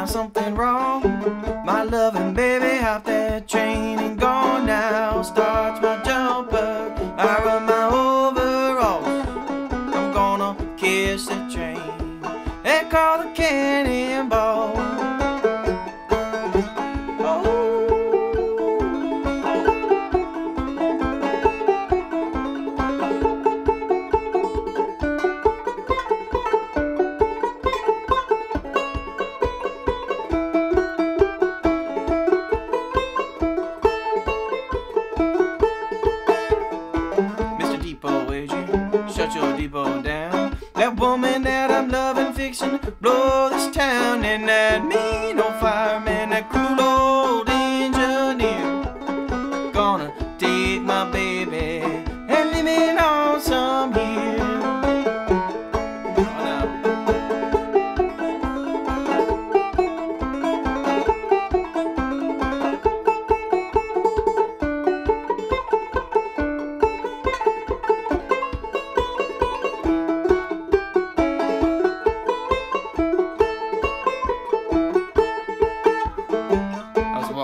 found something wrong. My loving baby Hop that train and Mr. Depot, would you shut your depot down? That woman that I'm loving fixing blow this town, and that mean old fireman, that cruel old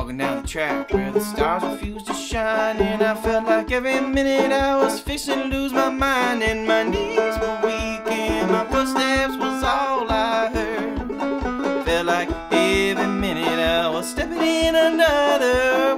walking down the track where the stars refused to shine, and I felt like every minute I was fixing to lose my mind, and my knees were weak, and my footsteps was all I heard. Felt like every minute I was stepping in another